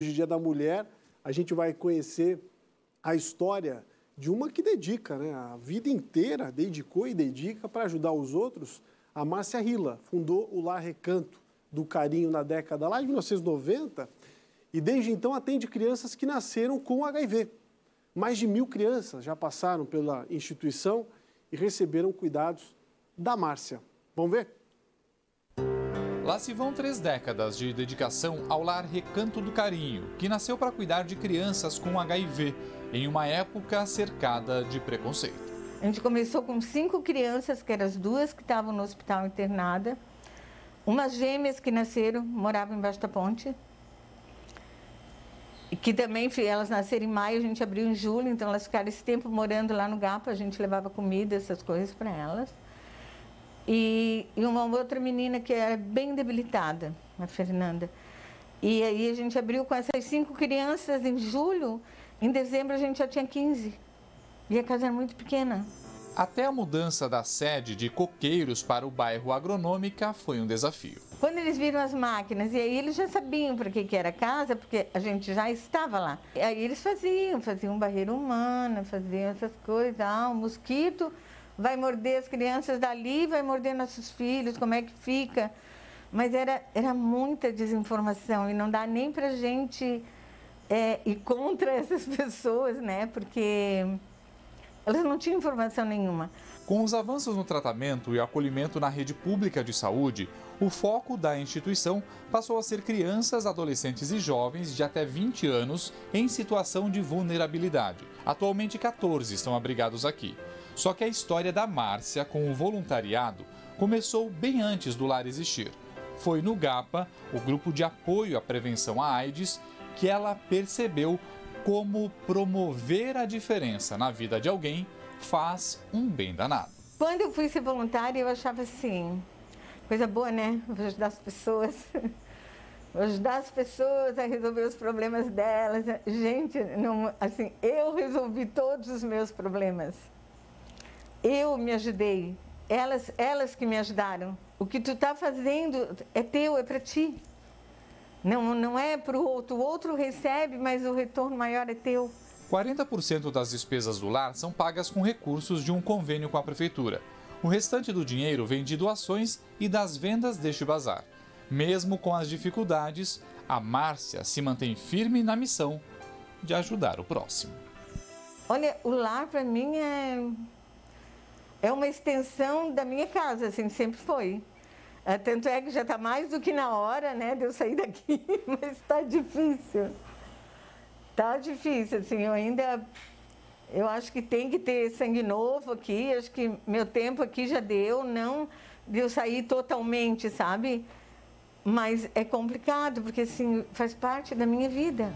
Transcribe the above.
Hoje, Dia da Mulher, a gente vai conhecer a história de uma que dedica, né? A vida inteira dedicou e dedica para ajudar os outros. A Márcia Rila fundou o Lar Recanto do Carinho na década lá de 1990 e desde então atende crianças que nasceram com HIV. Mais de mil crianças já passaram pela instituição e receberam cuidados da Márcia. Vamos ver? Lá se vão três décadas de dedicação ao lar Recanto do Carinho, que nasceu para cuidar de crianças com HIV, em uma época cercada de preconceito. A gente começou com cinco crianças, que eram as duas que estavam no hospital internada, umas gêmeas que nasceram, moravam embaixo da ponte, e que também, elas nasceram em maio, a gente abriu em julho, então elas ficaram esse tempo morando lá no GAPA, a gente levava comida, essas coisas para elas. E, e uma outra menina que era bem debilitada, a Fernanda. E aí a gente abriu com essas cinco crianças em julho, em dezembro a gente já tinha 15. E a casa era muito pequena. Até a mudança da sede de Coqueiros para o bairro Agronômica foi um desafio. Quando eles viram as máquinas, e aí eles já sabiam para que, que era a casa, porque a gente já estava lá. E aí eles faziam, faziam barreira humana, faziam essas coisas, ah, o mosquito vai morder as crianças dali, vai morder nossos filhos, como é que fica? Mas era, era muita desinformação e não dá nem para gente é, ir contra essas pessoas, né? Porque elas não tinham informação nenhuma. Com os avanços no tratamento e acolhimento na rede pública de saúde, o foco da instituição passou a ser crianças, adolescentes e jovens de até 20 anos em situação de vulnerabilidade. Atualmente, 14 estão abrigados aqui. Só que a história da Márcia com o voluntariado começou bem antes do lar existir. Foi no GAPA, o grupo de apoio à prevenção à AIDS, que ela percebeu como promover a diferença na vida de alguém faz um bem danado. Quando eu fui ser voluntária, eu achava assim, coisa boa, né? Vou ajudar as pessoas. Vou ajudar as pessoas a resolver os problemas delas. Gente, não, assim, eu resolvi todos os meus problemas. Eu me ajudei. Elas, elas que me ajudaram. O que tu está fazendo é teu, é para ti. Não, não é para o outro. O outro recebe, mas o retorno maior é teu. 40% das despesas do lar são pagas com recursos de um convênio com a prefeitura. O restante do dinheiro vem de doações e das vendas deste bazar. Mesmo com as dificuldades, a Márcia se mantém firme na missão de ajudar o próximo. Olha, o lar para mim é é uma extensão da minha casa, assim, sempre foi. É, tanto é que já está mais do que na hora, né, de eu sair daqui, mas está difícil. Está difícil, assim, eu ainda, eu acho que tem que ter sangue novo aqui, acho que meu tempo aqui já deu, não de eu sair totalmente, sabe? Mas é complicado, porque, assim, faz parte da minha vida.